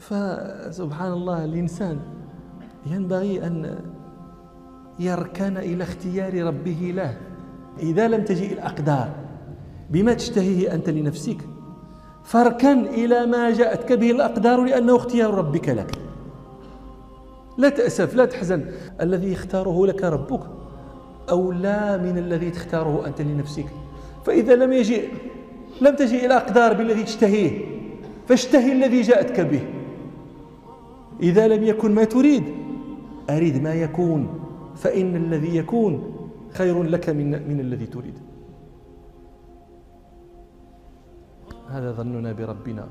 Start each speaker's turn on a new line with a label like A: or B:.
A: فسبحان الله الإنسان ينبغي أن يركن إلى اختيار ربه له. إذا لم تجئ الأقدار بما تشتهيه أنت لنفسك فاركن إلى ما جاءتك به الأقدار لأنه اختيار ربك لك. لا تأسف لا تحزن. الذي يختاره لك ربك أولى من الذي تختاره أنت لنفسك. فإذا لم يجئ لم تجئ إلى أقدار بالذي تشتهيه فاشتهي الذي جاءتك به. إذا لم يكن ما تريد. أريد ما يكون فإن الذي يكون خير لك من, من الذي تريد. هذا ظننا بربنا.